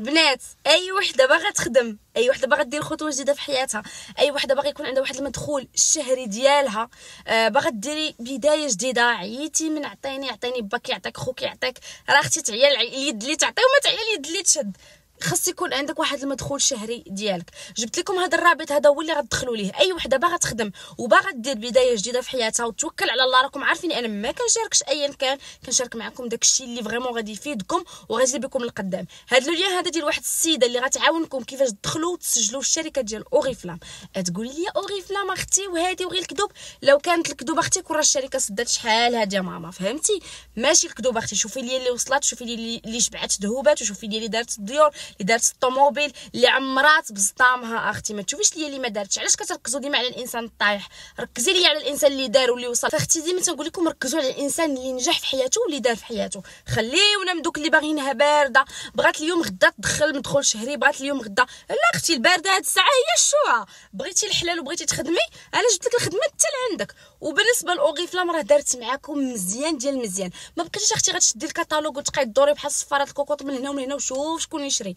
بنات أي وحدة باغا تخدم أي وحدة باغا دير خطوة جديدة في حياتها أي وحدة باغا يكون عندها واحد المدخول الشهري ديالها آه باغا ديري بداية جديدة عييتي من عطيني عطيني باك يعطيك خوك يعطيك راه أختي تعيا اليد اللي تعطي وما تعيا اليد اللي تشد. خاص يكون عندك واحد المدخول شهري ديالك. جبت لكم هذا الرابط هذا هو اللي غتدخلوا ليه. أي وحدة باغا تخدم وباغا دير بداية جديدة في حياتها وتوكل على الله راكم عارفين أنا ما كنشاركش ايا كان. كنشارك معكم داكشي اللي vraiment غادي يفيدكم وغادي بكم لقدام هاد لو هذا ديال واحد السيدة اللي غتعاونكم كيفاش تدخلوا وتسجلوا في الشركة ديال اوريفلام تقولي لي اوريفلام أختي وهادي وغير الكذوب. لو كانت الكذوب أختي كون الشركة سدات شحال هادي يا ماما فهمتي؟ ماشي الكذوب أختي شوفي لي اللي وصلت شوفي لي اللي شبعت ذهوبات وشوفي لي اللي دارت الديور. اللي دارت الطوموبيل اللي عمرات بسطامها أختي ما تشوفيش ليا اللي ما دارتش. علاش كتركزوا ديما على الإنسان الطايح؟ ركزي لي على الإنسان اللي دار واللي وصل. فاختي ديما تنقول لكم ركزوا على الإنسان اللي نجح في حياته واللي دار في حياته. خليونا من دوك اللي باغيينها باردة. بغات اليوم غدا تدخل مدخول شهري بغات اليوم غدا. لا أختي الباردة هاد الساعة هي الشوعه بغيتي الحلال وبغيتي تخدمي؟ أنا جبت لك الخدمة حتى لعندك؟ وبالنسبة لاوريفلام راه دارت معاكم مزيان ديال مزيان. ما بقيتيش أختي غتشدي الكتالوج وتبقاي تدوري بحال صفارات الكوكوط من هنا ومن هنا وشوف شكون يشري.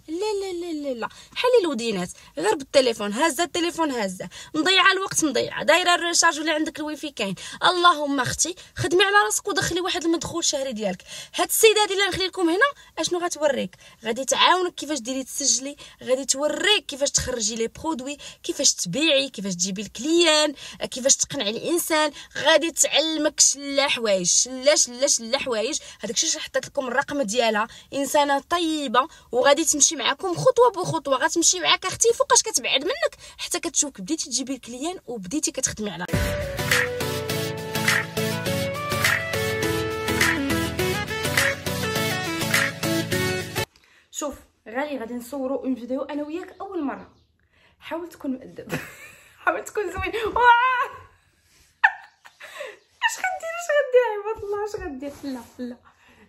لا لا لا لا لا. حلي الودينات. غير بالتليفون هازه التليفون هازه مضيعه الوقت مضيعه دايرة ال recharge ولا عندك الويفي كاين. اللهم أختي خدمي على راسك ودخلي واحد المدخول شهري ديالك. هاد السيدة هادي اللي نخلي لكم هنا أشنو غتوريك؟ غادي تعاونك كيفاش ديري تسجلي. غادي توريك كيفاش تخرجي les produits كيفاش تبيعي كيفاش تجيبي ال client كيفاش تقنعي الإنسان. غادي تعلمك شلا حوايج شلا شلا شلا حوايج. هذاك الشيء حطيت لكم الرقم ديالها. إنسانة طيبة وغادي تمشي معكم خطوة بخطوة غتمشي معاك أختي فوقاش كتبعد منك حتى كتشوفك بديتي تجيبي ال clients وبديتي كتخدمي على شوف غالي غادي نصوروا une vidéo أنا وياك أول مرة. حاول تكون مؤدب. حاول تكون زوين. اش غدير اش غدير؟ عباد الله اش غدير؟ لا لا.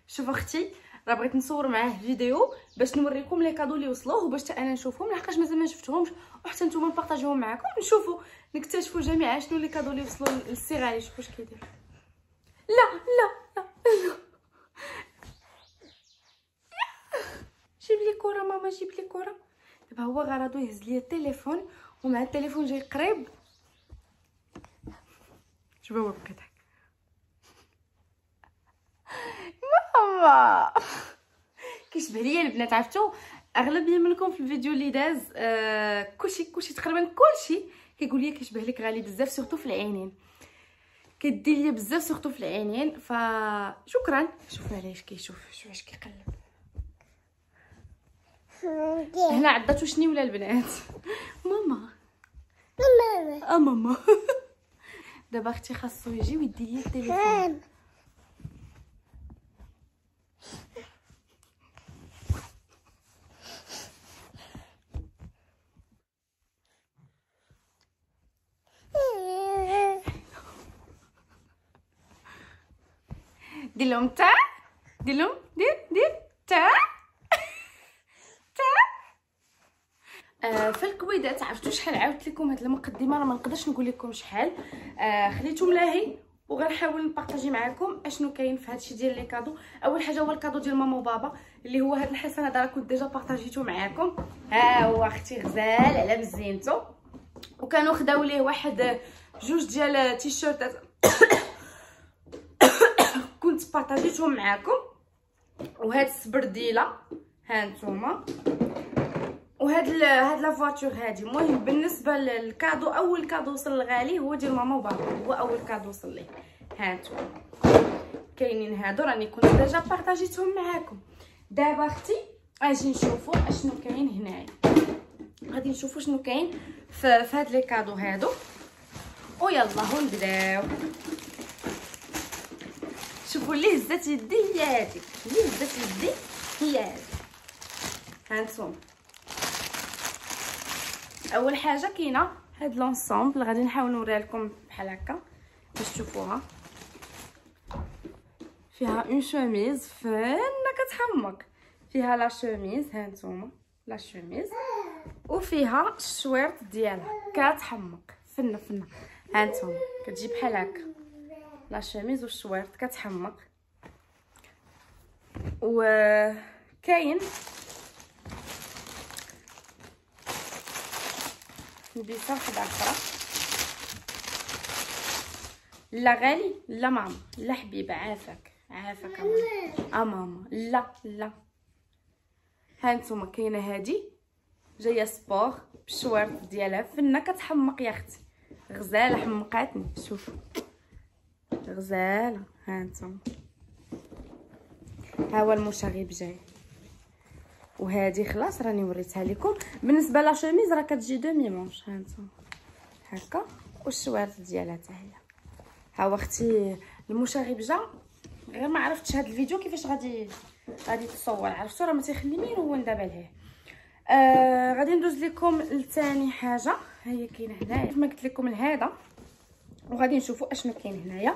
شوف أختي راه بغيت نصور معاه فيديو باش نوريكم les cadeaux اللي وصلوه وباش أنا نشوفهم لحقاش مازال ما شفتهمش. وحتى نتوما نبارطاجيهم معكم نشوفوا نكتشفوا جميعا شنو les cadeaux اللي وصلوا للسي غالي شوفوا اش كيدير. لا لا لا جيب لي كره ماما جيب لي كره دابا هو غرضو يهز لي التليفون ومع التليفون جاي قريب. شوف هو ماما كيشبه ليا البنات عرفتو؟ اغلبيه منكم في الفيديو اللي داز آه كلشي كلشي تقريبا كلشي كيقول لي كيشبه لك غالي بزاف surtout في العينين. كدير ليا بزاف surtout في العينين فشكرا شوفوا علاش كيشوف شوف اش كيقلب. هنا عداتو شني ولا البنات؟ ماما. ماما. آه ماما. دابا أختي خاصو يجي ويدي لي التليفون دير لهم تا؟ دير لهم؟ دير؟ دير؟ تا؟ تا؟ آه في الكبيدات عرفتوا شحال عاودت لكم هاد المقدمة؟ راه ما نقدرش نقول لكم شحال. آه خليتو ملاهي وغنحاول نبارطاجي معكم أشنو كاين في هادشي ديال les cadeaux. أول حاجة هو ال cadeau ديال ماما وبابا اللي هو هاد الحصان هذا راه كنت déjà بارطاجيتو معكم ها هو أختي غزال على مزينتو وكانوا خداو ليه واحد جوج ديال تيشيرتات. بارطاجيتهم معكم وهاد السبرديله ها نتوما. وهاد. هاد la voiture هادي. المهم بالنسبة لل cadeau أول cadeau وصل لغالي هو ديال ماما وبابا. هو أول cadeau وصل ليه. ها نتوما. كاينين هادو راني كنت déjà بارطاجيتهم معاكم. دابا أختي أجي نشوفوا أشنو كاين هنايا. غادي نشوفوا شنو كاين في, هاد les cadeaux هادو. ويلا هو نبداو شوفوا اللي هزات يدي هي هادي اللي هزات يدي هي هادي هانتوما. أول حاجة كاينة هاد l'ensemble غادي نحاول نوريها لكم بحال هكا باش تشوفوها. فيها une chemise فنه كتحمق. فيها لا شوميز ها نتوما لا شوميز وفيها الشويرط ديالها كتحمق فنه فنه ها نتوما كتجي بحال هكا. لا شيميز والشويرط كتحمق. و كاين نبيسه وحده أخرى لا غالي لا ماما لا حبيبة عافاك عافاك ماما. آه، ماما. لا لا. ها انتما كاينة هادي جاية سبور بالشوارط ديالها فنة كتحمق يا أختي. غزالة حمقاتني. شوفوا غزاله ها نتوما ها هو المشاغب جاي وهذه خلاص راني وريتها لكم. بالنسبة لا شوميز راه كتجي دومي مونش ها نتوما هكا. والشوارط ديالها حتى هي. ها هو أختي المشاغب جا غير ما عرفتش هذا الفيديو كيفاش غادي غادي تصور. عرفتوا راه ما تيخلي ما يرون دابا لهيه آه غادي ندوز لكم لثاني حاجة. هي كاينة هنايا. كما قلت لكم لهذا. وغادي نشوفوا أشنو كاين هنايا.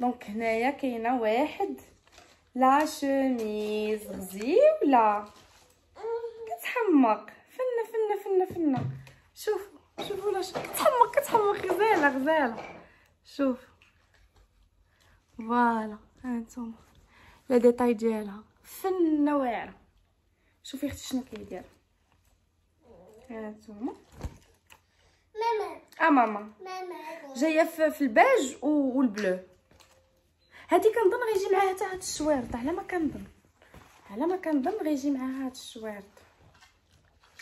دونك هنايا كاينة واحد لا شوميز غزيوله كتحمق. فنه فنه فنه فنه شوفوا شوفوا لا كتحمق كتحمق. غزالة غزالة. شوف. voilà. هانتوما les détails ديالها. فنه واعرة. شوفي أختي شنو كيدير هانتوما ماما. آه ماما. ماما جاية في, ال beige وال bleu. هادي كنظن غيجي معاها حتى هاد الشوارط على ما كنظن. على ما كنظن غيجي معاها هاد الشوارط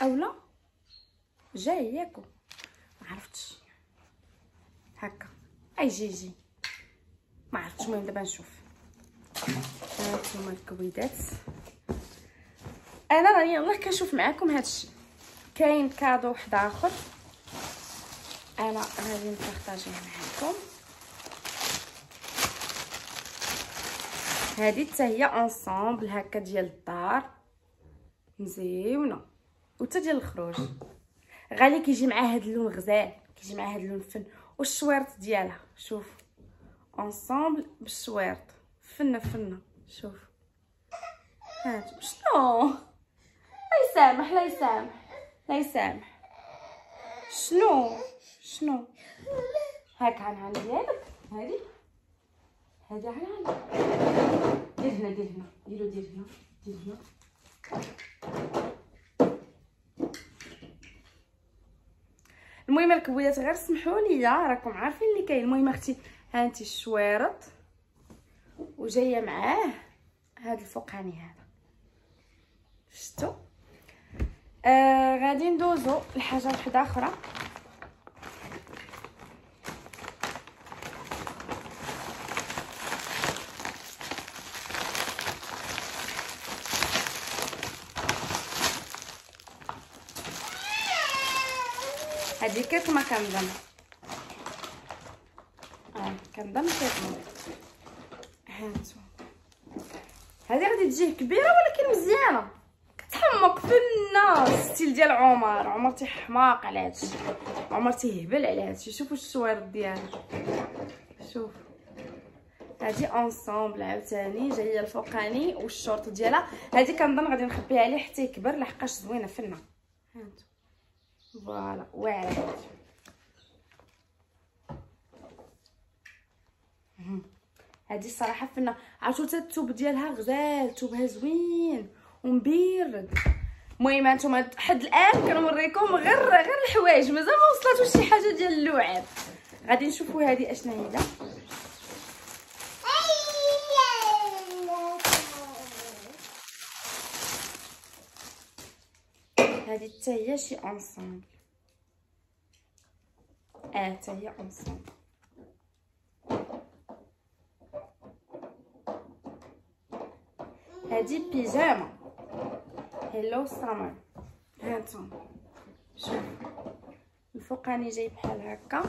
اولا جاي ياكو. ما عرفتش. هكا. أي جي جي. ما عرفتش. المهم دابا نشوف. هانتوما الكبيدات. أنا راني الله كنشوف معاكم هادشي كاين cadeau واحد آخر. أنا غادي نبارطاجيه معاكم. هذه حتى هي انصامبل هكا ديال الدار. مزيونة. وتا ديال الخروج. غالي كيجي معاه هاد اللون غزال كيجي معاه هاد اللون فن. والشوارط ديالها. شوف. انصامبل بالشوارط فنه فنه شوف. هات شنو؟ لا يسامح لا يسامح. لا يسامح. شنو؟ شنو؟ هاك عن ديالك هادي. عن عن دير هنا دير هنا ديرو دير هنا دير هنا المهم الكبيدات غير سمحوا لي راكم عارفين اللي كاين. المهم أختي ها انت الشوارط. وجاية معاه هاد الفوقاني هذا. شفتوا آه غادي ندوزو لحاجة وحده أخرى. هادي كيف ما كنظن آه كنظن كيف هانتو هادي غادي تجي كبيرة ولكن مزيانة. كتحمق في الناس. style ديال عمر. عمر تيحماق على هادشي عمر تيهبل على هادشي شوفوا الشوارط ديالها شوف. هادي ensemble عاوتاني. جاية الفوقاني والشورت ديالها. هادي كنظن غادي نخبيها عليه حتى يكبر لحقاش زوينة فنه فوالا واعره هادي الصراحة فنة. عرفتوا حتى الثوب ديالها غزال ثوبها زوين ومبيرد. المهم هانتوما حد الآن كنوريكم غير غير الحوايج. مازال ما وصلاتوش شي حاجة ديال اللعاب غادي نشوفوا هذه اشنا هي هذه حتى هي شي انصامبل آه حتى هي انصامبل هذه بيجامه هيلو سامر هانتوما شوف الفوقاني جاي بحال هكا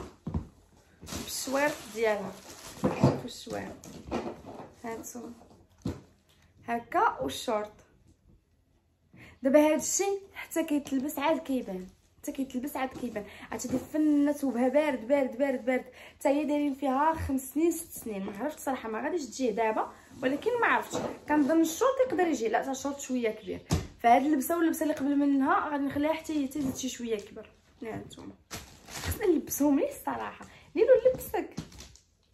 بالشوارط ديالها شوفوا الشوارط هانتوما هكا والشورت دابا هذا الشيء حتى كيتلبس عاد كيبان حتى كيتلبس عاد كيبان. عرفتي فنه ثوبها بارد بارد بارد بارد. حتى هي دايرين فيها خمس سنين ست سنين. ما عرفتش صراحة ما غاديش تجي دابا ولكن ما عرفتش. كنظن الشورت يقدر يجي. لا تا الشورت شوية كبير. فهاد اللبسة واللبسة اللي قبل منها غادي نخليها حتى تزيد شي شوية كبر ها انتما خصنا نلبسهم ليه الصراحه ليلو لبسك.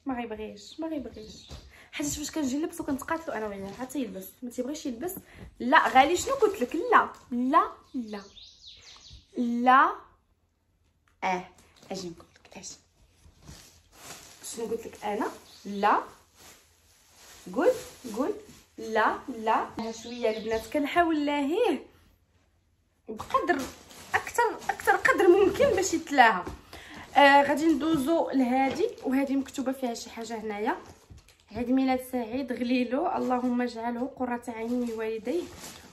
ما غيبغيش ما غيبغيش. حيت فاش كنجي نلبس وكنتقاتلوا أنا وياه حتى يلبس. ما تيبغيش يلبس؟ لا غالي شنو قلت لك؟ لا لا لا. لا آه أجي نقول لك أجي. شنو قلت لك أنا؟ لا. قول قول. لا لا. شوية البنات كنحاول لاهيه بقدر أكثر أكثر قدر ممكن باش يتلاها. آه غادي ندوزو لهادي وهذه مكتوبة فيها شي حاجة هنايا. عيد ميلاد سعيد غليلو. اللهم اجعله قرة عين لوالديه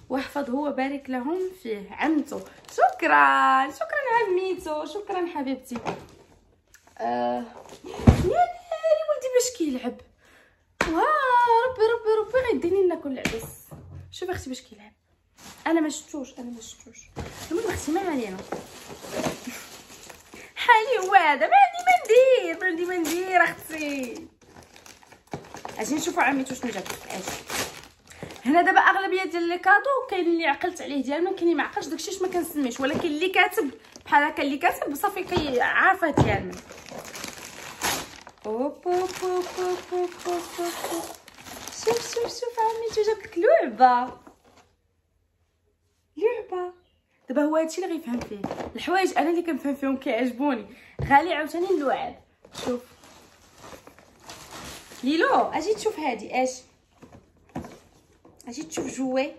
واحفظه وبارك لهم فيه. عمتو. شكرا. شكرا عميتو. شكرا حبيبتي. آه يا ناري ولدي باش كيلعب. واه ربي ربي ربي غيديني ناكل العبس شوفي أختي باش كيلعب. أنا ما شفتوش أنا ما شفتوش. المهم أختي ما علينا. حالي هو هذا. ما عندي ما ندير ما عندي ما ندير أختي. أجي نشوفوا عميتو شنو جاب أجي. هنا دابا أغلبية ديال لي كادو كاين اللي عقلت عليه ديالنا كاين اللي ما عقلش داكشي ما كنسميش. ولكن اللي كاتب بحال هكا اللي كاتب صافي كي عارفه ديالنا أوب أوب أوب أوب شوف شوف شوف عميتو جاب لك لعبة. لعبة. دابا هو هادشي اللي غيفهم فيه. الحوايج أنا اللي كنفهم فيهم كيعجبوني. غالي عاوتاني اللعاب شوف. ليلو أجي تشوف هادي أش؟ أجي تشوف جوي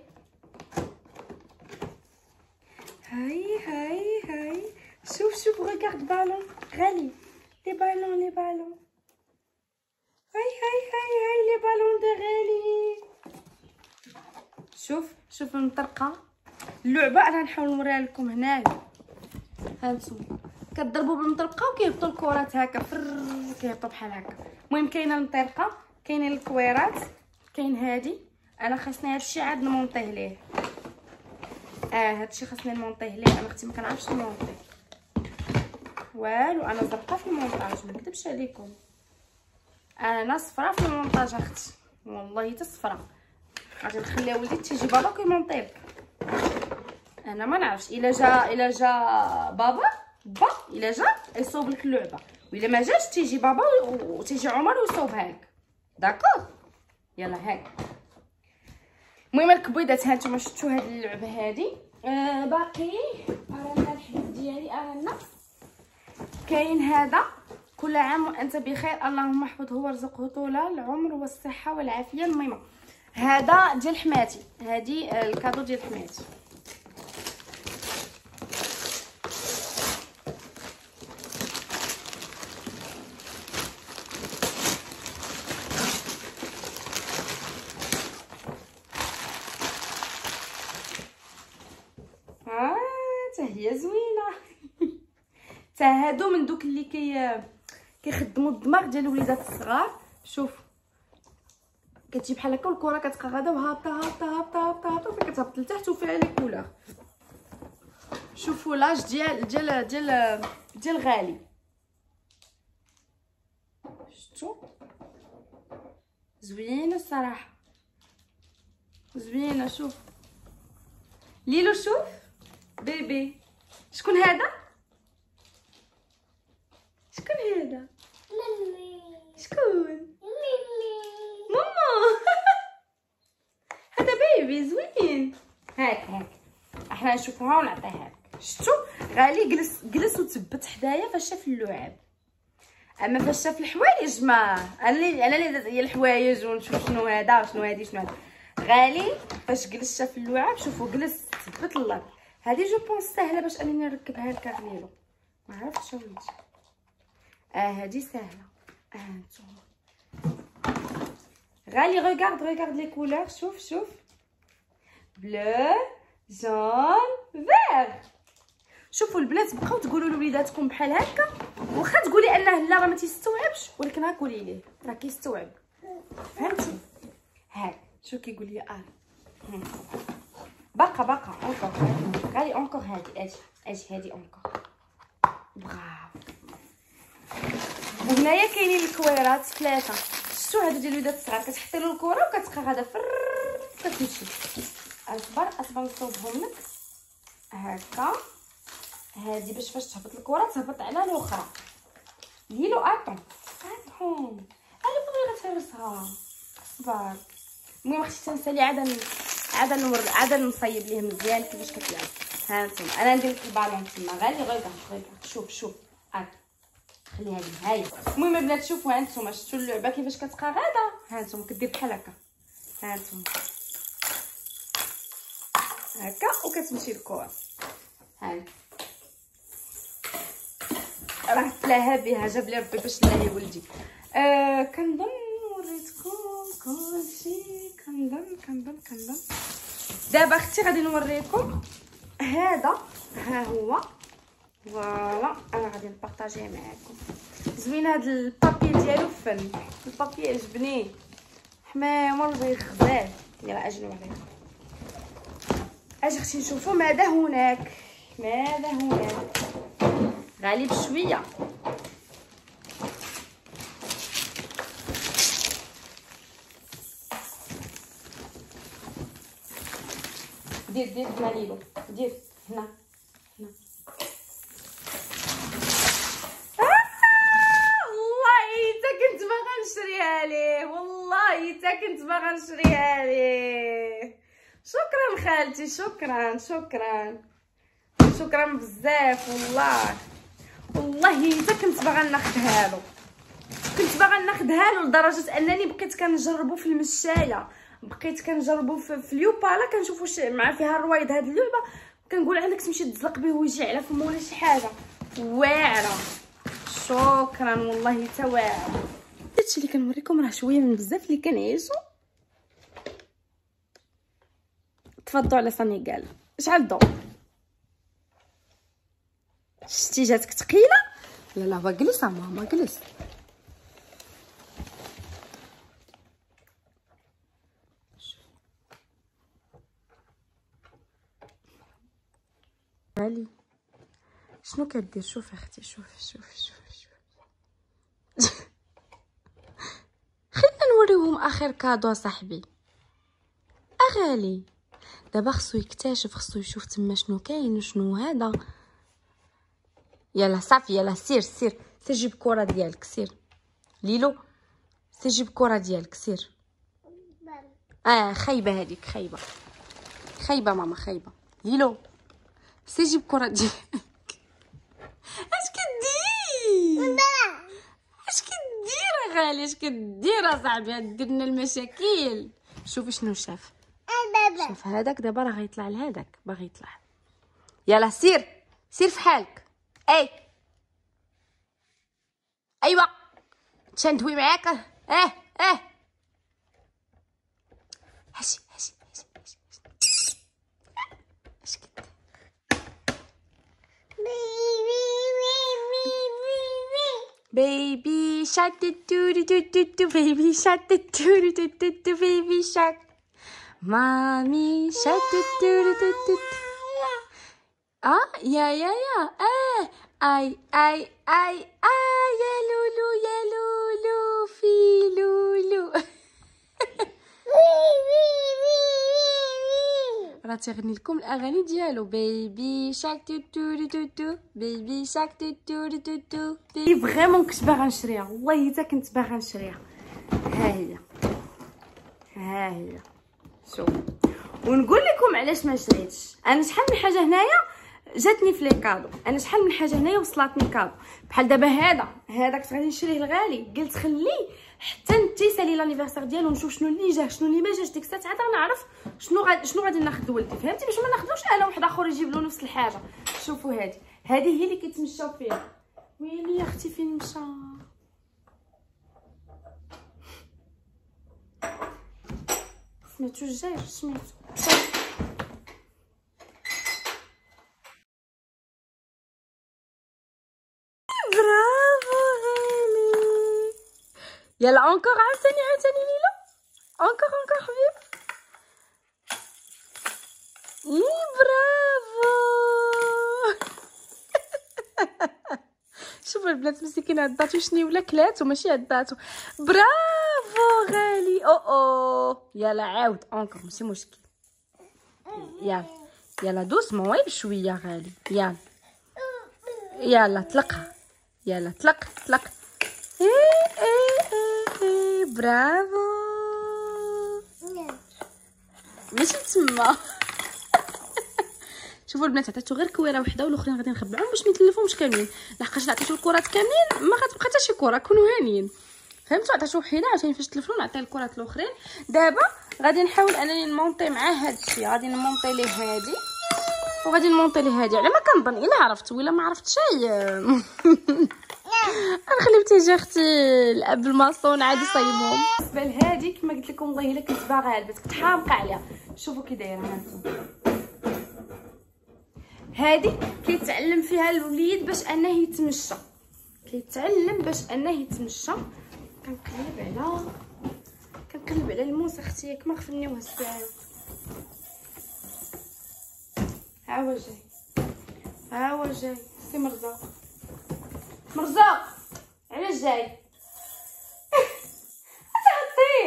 هاي هاي هاي شوف شوف regarde ballon غالي les ballons les ballons هاي هاي هاي هاي les ballons de غالي شوف شوف المطرقه اللعبه أنا نحاول نوريها لكم هنايا هانتوما كضربوا بالمطرقة وكيهبطوا الكرات هكا. فر كيهبطوا بحال هكا. المهم كاينة المطرقة كاينين الكويرات كاين هادي. أنا خاصني هادشي عاد نمونطيه ليه. آه هادشي خاصني نمونطيه ليه. أنا أختي ما كنعرفش نمونطي والو أنا زرقاء في المونطاج ما نكذبش عليكم. أنا صفرا في المونطاج أختي. والله حتى صفرا غادي نخلي ولدي تيجي بابا كيمونطي أنا ما نعرفش. إلا جا إلا جا بابا. با إلا جا يصوب لك اللعبة. وإلا ما جاش تيجي بابا وتيجي عمر ويصوبها لك. d'accord يلا هاك. المهم الكبيدات هانتوما شفتوا هاد اللعبة هادي. آه باقي ارانا الحديث ديالي ارانا كاين هذا. كل عام وأنت بخير. اللهم احفظه وارزقه طول العمر والصحة والعافية. المهم هذا ديال حماتي. هذه الكادو ديال حماتي ها حتى هي زوينه حتى هادو من دوك اللي كي كيخدموا الدماغ ديال الوليدات الصغار. شوف كتجي بحال هكا والكره كتبقى غادا وهابطة هابطة هابطة هابطة هابطة فكتهبط لتحت وفيها لي كولور. شوفوا لاج ديال ديال ديال ديال غالي. شفتوا؟ زوينة الصراحة. زوينة شوف. ليلو شوف. بيبي. شكون هذا؟ شكون هذا مامي شكون ميمي ماما. هذا بيبي زوين. هاك هاك إحنا نشوفوها ونعطيها لك شفتوا؟ غالي جلس جلس وتثبت حدايا فاش شاف اللعاب أما فاش شاف الحوايج ما. أنا اللي أنا اللي درت هي الحوايج ونشوف شنو هذا وشنو هادي شنو هذا غالي فاش جلس شاف اللعاب شوفوا جلس تثبت الله هذه je pense سهلة باش أنني نركبها لك غليلو ما عرفتش وليدي آه سهله آه نتوما غالي regarde regarde les couleurs شوف شوف bleu jaune vert شوفوا البنات بقاو تقولوا لوليداتكم بحال هكا واخا تقولي انه لا راه ما تيستوعبش ولكن ها قولي ليه راه كيستوعب فهمتي هاك شو كيقول لي آه. باقا باقا encore غالي encore هادي أجي أجي هادي encore برافو وهنايا كاينين الكويرات ثلاثة شفتوا هادو ديال الوليدات الصغار؟ كتحطي له الكره وكتبقى غادا كتمشي. اصبر اصبر نصوبهم لك. هكا. هادي باش فاش تهبط الكره تهبط على الأخرى. ليلو اتون اتون أنا بغي غتهرسها صبر المهم أختي تنسالي عاد عاد نور عاد نصيب ليه مزيان كيفاش كتلعب. ها أنتم أنا ندير لك البالون تما. غالي غير شوف شوف. هاك خليها لي. هاي. المهم البنات شوفوا ها أنتم شفتوا اللعبة كيفاش كتبقى غاده ها أنتم كدير بحال هكا. ها أنتم هكا وكتمشي الكره هاي. راه تلاها بها جاب لي ربي باش تلاهي ولدي. آه كنظن وريتكم كلشي. كنظن كنظن كنظن. دابا أختي غادي نوريكم. هذا ها هو فوالا أنا غادي نبارطاجيه معاكم زوين هاد البابي ديالو فن البابي عجبني حمامر زي الخزال يلا أجي نوريكم أجي أختي نشوفوا ماذا هناك ماذا هناك غالي بشويه دير دير هنا ليلو دير هنا هنا آه، والله حتى كنت باغا نشريها ليه والله حتى كنت باغا نشريها ليه شكرا خالتي شكرا شكرا. شكرا بزاف والله. والله حتى كنت باغا ناخذها له كنت باغا ناخذها له لدرجة أنني بقيت كنجربو في المشاية. بقيت كنجربو في, في اليوبالا كنشوف واش مع فيها الرويض هاد اللعبة. كنقول عندك تمشي تزلق به ويجي على فمو ولا شي حاجة. واعرة. شكرا والله تا واعرة. هادشي اللي كنوريكم راه شوية من بزاف اللي كنعيشو. تفضوا على سنغال شحال الضوء شتي جاتك ثقيله لا لا جلس ماما جلس علي شنو كدير؟ شوف أختي شوف شوف شوف شوف خلينا نوريهم آخر cadeau صاحبي. أغالي دابا خصو يكتشف خصو يشوف تما شنو كاين وشنو هذا. يلا صافي يلا سير سير. سير جيب كرة ديالك سير. ليلو سير جيب كرة ديالك سير. آه خايبة هذيك خايبة. خايبة ماما خايبة. ليلو سير جيب كرة ديالك اش كدير اش كدير غالي اش كدير اصاحبي دير لنا المشاكل. شوفي شنو شاف. شوف هذاك دابا راه غيطلع لهذاك باغي يطلع. يلا سير سير في حالك. أي. ايوا تندوي معاك. أه أه. هشي هشي هشي هشي اش كدير؟ Baby shark do do do do do baby shark do do do do do baby shark. Mommy shark do do do do do Ah yeah yeah yeah. Ah ay أي أي أي راه تغني لكم الاغاني ديالو baby shark doo doo doo doo baby shark doo doo doo doo baby vraiment كنت باغا نشريها والله حتى كنت باغا نشريها ها هي ها هي شوف ونقول لكم علاش ما شريتش أنا شحال من حاجة هنايا جاتني في les cadeaux. أنا شحال من حاجة هنايا وصلاتني cadeau. بحال دابا هذا. هذاك غادي نشريه الغالي قلت خليه حتى نتيسا لي l'anniversaire ديالو نشوف شنو اللي جا شنو اللي ما جاش ديك الساعة عاد نعرف شنو غادي شنو غادي ناخذ لولدي فهمتي؟ باش ما ناخذوش أنا واحد آخر يجيب له نفس الحاجة. شوفوا هذه هذه هي اللي كيتمشاو فيها. ويلي يا أختي فين مشى؟ سميتو الجاي سميتو برافو هاني يلا اونكور عاوتاني عاوتاني ليلى. اونكور اونكور حبيب اي برافو شوفوا البنات مسكين عداتو شني ولا كلاتو ماشي عداتو برافو غالي. أو أو. يلا عاود. اونكور ماشي مشكل. يلا يلا دوسمون غير بشويه غالي. يلا يلا طلقها يلا طلق طلق برافو ماشي تما شوفوا البنات عطيتو غير كويرة وحدة والأخرين غادي نخبعهم باش ما يتلفوش كاملين. لحقاش عطيتو الكرات كاملين ما غتبقى حتى شي كرة كونوا هانيين. فهمتوا؟ عطيتو وحيدة عشان فاش تلفلو نعطي الكرات الأخرين. دابا غادي نحاول أنني نمونطي مع هاد الشيء غادي نمونطي ليه هادي. وغادي نمونطي ليه هادي. على ما كنظن إلا عرفت ولا ما عرفتش نخلي تيجي أختي الاب الماصون عادي صايبهم. بالنسبة لهادي كما قلت لكم والله الا كنت باغاها البس كنت حامقة عليها. شوفوا كي دايرة هانتوما. هادي كيتعلم فيها الوليد باش انه يتمشى. كيتعلم باش انه يتمشى. كنقلب على كنقلب على الموس أختي ياك ما غفلنيوه الساعة ها هو جاي. ها هو جاي. سي مرزاق مرزاق علاش جاي؟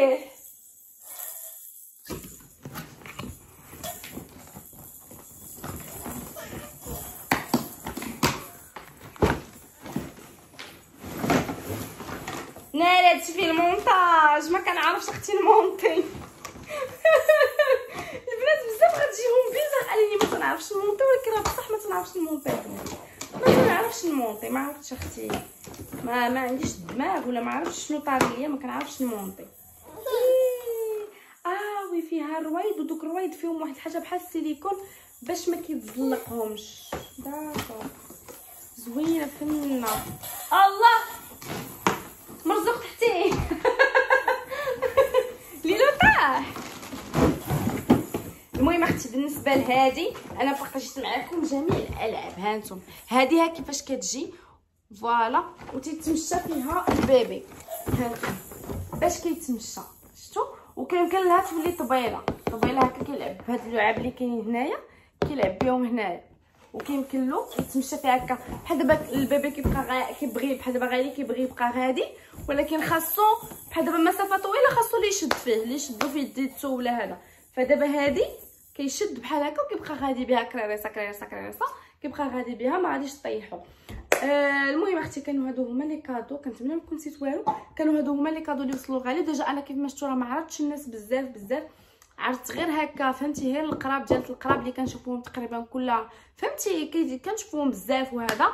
نالت في المونتاج ما كنعرفش أختي المونتي البنات بزاف غتجيهم bizarre انني ما كنعرفش المونتي ولكن راه بصح ما تنعرفش ن monter ما كنعرفش ن monter ما عرفتش أختي. ما ما عنديش دماغ ولا ما عرفتش شنو طاري ليا ما كنعرفش المونتي آه وي فيها الرويد ودوك الرويد فيهم واحد الحاجة بحال السيليكون باش ما كيتزلقهمش. d'accord. زوينة فنه الله! مرزق تحتي ليلو طاح. المهم أختي بالنسبة لهادي أنا بارطاجيت معكم جميع الألعاب. هانتم هادي ها كيفاش كتجي؟ voilà. وتيتمشى فيها ال bébé. هانتم باش كيتمشى. شفتوا؟ وكيمكن لها تولي طبيلة. طبيلة هكا كيلعب بهاد اللعاب اللي كاينين هنايا. كيلعب بهم هنايا وكيمكن له يتمشى فيها هكا. بحال دابا ال bébé كيبقى غا... كيبغي بحال دابا غادي كيبغي يبقى غادي ولكن خاصو بحال دابا مسافة طويلة خاصو اللي يشد فيه اللي يشدو في يديتو ولا هذا. فدابا هادي كيشد بحال هكا وكيبقى غادي بها كريريصه كريريصه كريريصه كيبقى غادي بها ما غاديش طيحو آه المهم أختي كانوا هادو هما les cadeaux. كنتمنى ما نكون نسيت والو. كانوا هادو هما les cadeaux اللي وصلوا غالي. déjà أنا كيف ما شفتوا راه ما عرفتش الناس بزاف بزاف. عرفت غير هكا فهمتي؟ غير القراب ديال القراب اللي كنشوفوهم تقريبا كل فهمتي؟ كنشوفوهم بزاف وهذا.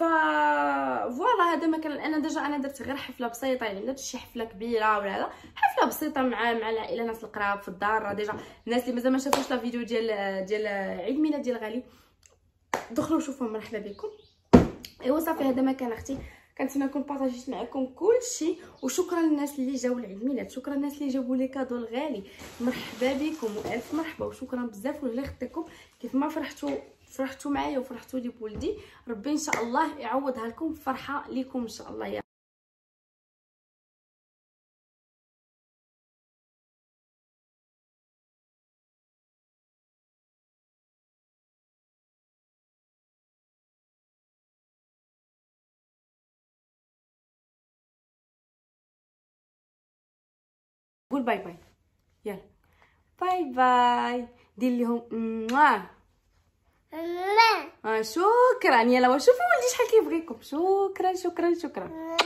voilà هذا ما كان أنا déjà أنا درت غير حفلة بسيطة يعني درت شي حفلة كبيرة ولا هذا. حفلة بسيطة مع مع العائلة ناس القراب في الدار déjà الناس اللي مازال ما شافوش la vidéo ديال ديال عيد ميلاد ديال غالي. دخلوا شوفوا مرحبا بكم. إيوا صافي هذا ما كان أختي. كنتمنى نكون بارطاجيت معكم كلشي. وشكرا للناس اللي جاو لعيد ميلاد. شكرا للناس اللي جابوا لي كادو الغالي. مرحبا بكم وألف مرحبا. وشكرا بزاف والله يخطيكم كيف ما فرحتوا فرحتوا معايا وفرحتوا لي بولدي. ربي إن شاء الله يعوضها لكم. فرحة ليكم إن شاء الله يا قول bye bye يلا bye bye دير لهم مواه آه شكرا. يلا وشوفوا ولدي شحال كيبغيكم. شكرا شكرا شكرا.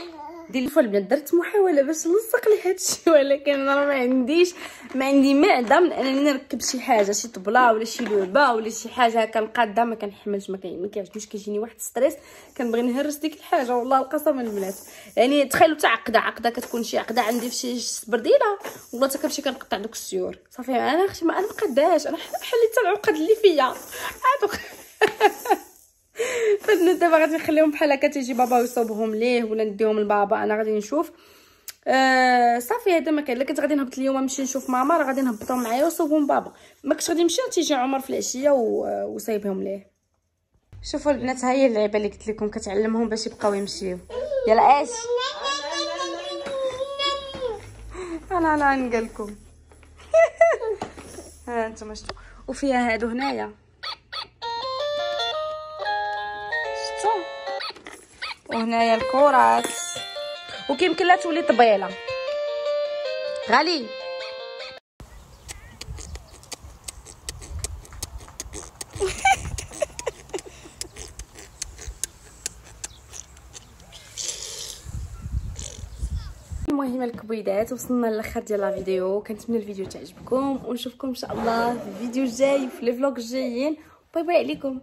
دير لي البنات درت محاولة باش نلصق لي هادشي ولكن أنا ما عنديش ما عندي معده من أنني نركب شي حاجة شي طبلة ولا شي لعبة ولا شي حاجة هكا مقادة ما كنحملش ما كيعجبنيش كيجيني واحد stress كنبغي نهرس ديك الحاجة والله القسم البنات. يعني تخيلوا حتى عقدة عقدة كتكون شي عقدة عندي في شي سبرديله والله حتى كنمشي كنقطع دوك السيور. صافي أنا أختي ما أنا مقداش أنا حتى العقد اللي فيا. هادوك فالبنات دابا غادي نخليهم بحال هكا تيجي بابا يصوبهم ليه ولا نديهم لبابا أنا غادي نشوف. آه صافي هذا ما كان كنت غادي نهبط اليوم نمشي نشوف ماما راه غادي نهبطهم معايا وصوبهم بابا. ما كنتش غادي نمشي تيجي عمر في العشية وصايبهم ليه. شوفوا البنات ها هي اللعبه اللي قلت لكم كتعلمهم باش يبقاو يمشيو. يلا اش أنا لا نقلكم. ها أنتم شفتوا وفيها هادو هنايا. وهنايا الكرات. وكيمكن لها تولي طبيلة. غالي. مهمه الكبيدات وصلنا للأخر ديال la vidéo. كنتمنى الفيديو تعجبكم ونشوفكم إن شاء الله في الفيديو الجاي في les vlogs الجايين. bye bye عليكم.